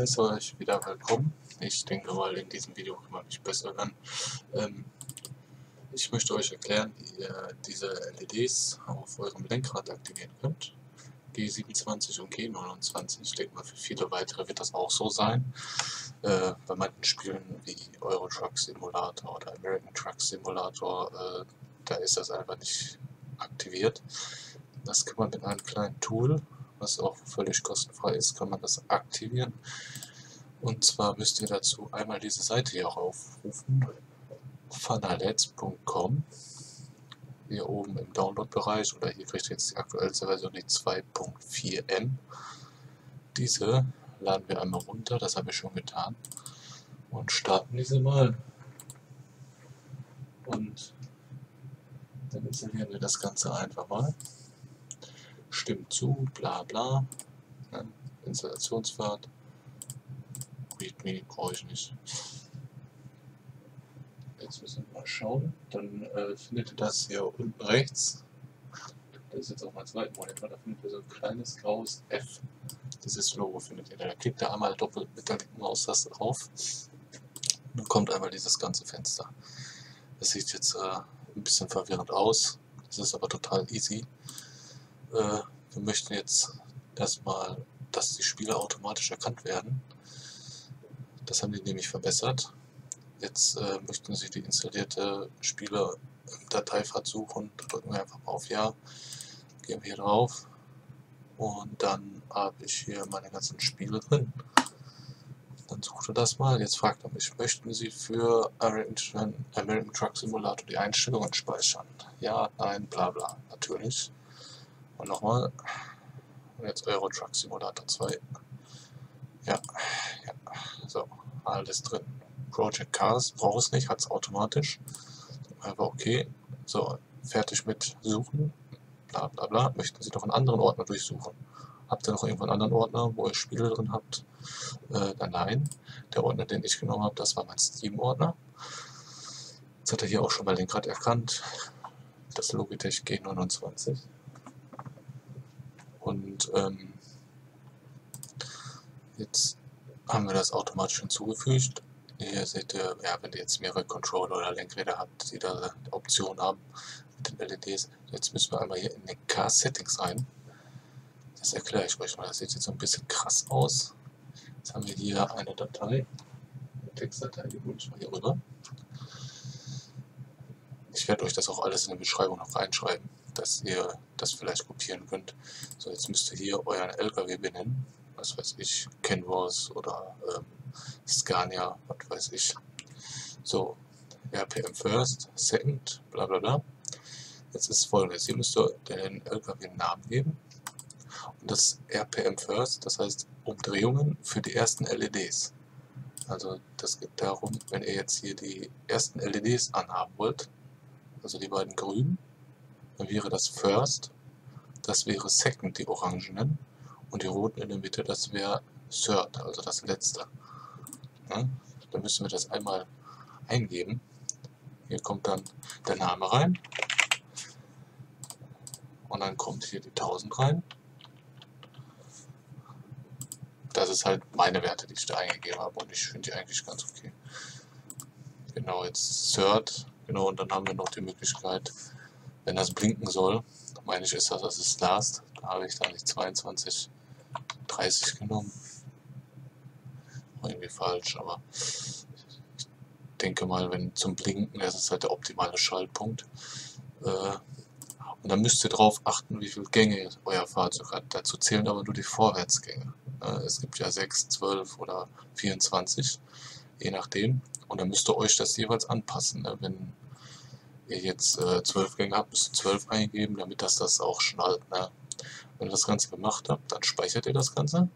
heiße euch wieder willkommen. Ich denke mal, in diesem Video kann man mich besser hören. Ähm, ich möchte euch erklären, wie ihr diese LEDs auf eurem Lenkrad aktivieren könnt. G27 und G29. Ich denke mal, für viele weitere wird das auch so sein. Äh, bei manchen Spielen wie Euro Truck Simulator oder American Truck Simulator, äh, da ist das einfach nicht aktiviert. Das kann man mit einem kleinen Tool was auch völlig kostenfrei ist, kann man das aktivieren. Und zwar müsst ihr dazu einmal diese Seite hier aufrufen, fanalets.com hier oben im Download-Bereich oder hier kriegt ihr jetzt die aktuellste Version, die 2.4m. Diese laden wir einmal runter, das habe ich schon getan und starten diese mal. Und dann installieren wir das Ganze einfach mal stimmt zu, bla bla. Ja, Installationspfad. README brauche ich nicht. Jetzt müssen wir mal schauen. Dann äh, findet ihr das hier unten rechts. Das ist jetzt auf meinem zweiten Monitor. Da findet ihr so ein kleines graues F. Dieses Logo findet ihr da. Da klickt ihr einmal doppelt mit der linken Maustaste drauf. Dann kommt einmal dieses ganze Fenster. Das sieht jetzt äh, ein bisschen verwirrend aus. Das ist aber total easy. Äh, wir möchten jetzt erstmal, dass die Spiele automatisch erkannt werden. Das haben die nämlich verbessert. Jetzt äh, möchten Sie die installierte Spiele im Dateipfad suchen. Da drücken wir einfach mal auf Ja. Gehen wir hier drauf. Und dann habe ich hier meine ganzen Spiele drin. Dann sucht er das mal. Jetzt fragt er mich, möchten Sie für American Truck Simulator die Einstellungen speichern? Ja, nein, bla bla. Natürlich. Und nochmal. Jetzt Euro Truck Simulator 2. Ja, ja. So, alles drin. Project Cars braucht es nicht, hat es automatisch. Einfach okay. So, fertig mit Suchen. Bla bla bla. Möchten Sie doch einen anderen Ordner durchsuchen? Habt ihr noch irgendwo einen anderen Ordner, wo ihr Spiele drin habt? Äh, nein. Der Ordner, den ich genommen habe, das war mein Steam-Ordner. Jetzt hat er hier auch schon mal den Grad erkannt. Das Logitech G29. Und ähm, jetzt haben wir das automatisch hinzugefügt. Hier seht ihr, ja, wenn ihr jetzt mehrere Controller oder Lenkräder habt, die da eine Option haben mit den LEDs. Jetzt müssen wir einmal hier in den Car-Settings rein. Das erkläre ich euch mal. Das sieht jetzt so ein bisschen krass aus. Jetzt haben wir hier eine Datei, eine Textdatei, die hole ich mal hier rüber. Ich werde euch das auch alles in der Beschreibung noch reinschreiben dass ihr das vielleicht kopieren könnt. So, jetzt müsst ihr hier euren LKW benennen. Was weiß ich, Canvas oder ähm, Scania, was weiß ich. So, RPM First, Second, bla bla bla. Jetzt ist folgendes, hier müsst ihr den LKW einen Namen geben. Und das RPM First, das heißt Umdrehungen für die ersten LEDs. Also das geht darum, wenn ihr jetzt hier die ersten LEDs anhaben wollt, also die beiden grünen, dann wäre das First, das wäre Second, die Orangenen, und die roten in der Mitte, das wäre Third, also das letzte. Ja, dann müssen wir das einmal eingeben. Hier kommt dann der Name rein. Und dann kommt hier die 1000 rein. Das ist halt meine Werte, die ich da eingegeben habe und ich finde die eigentlich ganz okay. Genau, jetzt Third. Genau, und dann haben wir noch die Möglichkeit, wenn das blinken soll, meine ich, ist das, das ist Last. Da habe ich dann nicht 22, 30 genommen. Irgendwie falsch, aber ich denke mal, wenn zum Blinken, das ist halt der optimale Schaltpunkt. Äh, und dann müsst ihr darauf achten, wie viele Gänge euer Fahrzeug hat. Dazu zählen aber nur die Vorwärtsgänge. Es gibt ja 6, 12 oder 24, je nachdem. Und dann müsst ihr euch das jeweils anpassen. Ne? Wenn ihr jetzt äh, 12 Gänge habt, müsst ihr 12 eingeben, damit das das auch schnallt. Ne? Wenn ihr das Ganze gemacht habt, dann speichert ihr das Ganze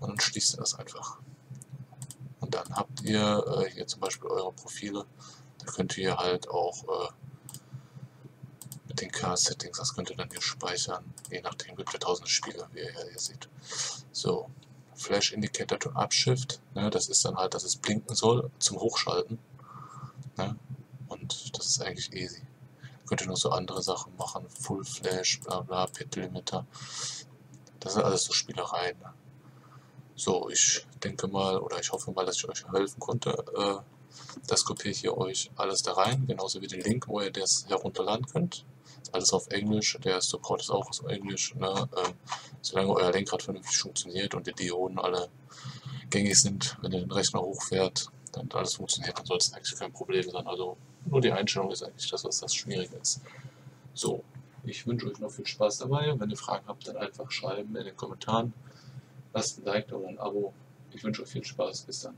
und schließt ihr das einfach. Und dann habt ihr äh, hier zum Beispiel eure Profile. Da könnt ihr halt auch äh, mit den Car-Settings, das könnt ihr dann hier speichern. Je nachdem gibt es tausende Spiele, wie ihr hier seht. So, Flash Indicator to Upshift. Ne, das ist dann halt, dass es blinken soll zum Hochschalten. Ne? Und das ist eigentlich easy. Könnt ihr noch so andere Sachen machen, Full Flash, bla bla, Pit Limiter. Das sind alles so Spielereien. So, ich denke mal oder ich hoffe mal, dass ich euch helfen konnte. Äh, das kopiere ich hier euch alles da rein, genauso wie den Link, wo ihr das herunterladen könnt. Alles auf Englisch, der Support ist auch auf Englisch. Ne? Ähm, solange euer Lenkrad vernünftig funktioniert und die Dioden alle gängig sind, wenn ihr den Rechner hochfährt, dann alles funktioniert, dann soll es eigentlich kein Problem sein. Also nur die Einstellung ist eigentlich das, was das Schwierige ist. So, ich wünsche euch noch viel Spaß dabei. Wenn ihr Fragen habt, dann einfach schreiben in den Kommentaren. Lasst ein Like oder ein Abo. Ich wünsche euch viel Spaß. Bis dann.